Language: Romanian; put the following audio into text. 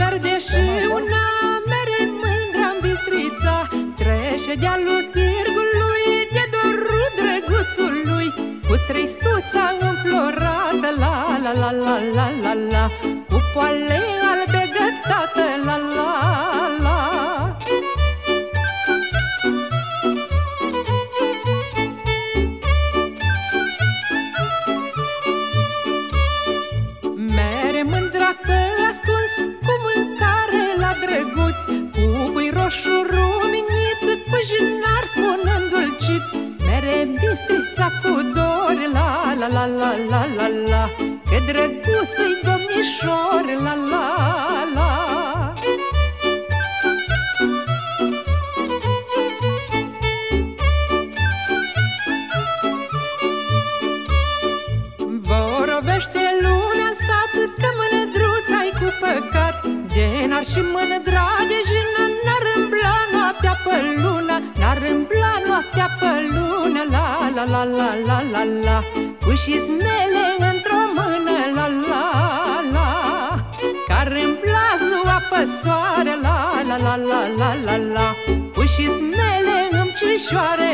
verde și una mere mândra-n bistrița. Trece de-alul târgului, de dorul drăguțului Cu tristuța înflorată, la la la la la la la. Cu poale albe gătate, la la Cu pui roșu ruminit Cu jinar spunând dulcit Mere bistrița cu dor La la la la la la la Că drăguț-i domnișor De n-ar și mânădra de jină N-ar îmbla noaptea pe lună N-ar îmbla noaptea pe lună La la la la la la la Cu și smele într-o mână La la la Care îmbla ziua pe soare La la la la la la la Cu și smele în cișoare La la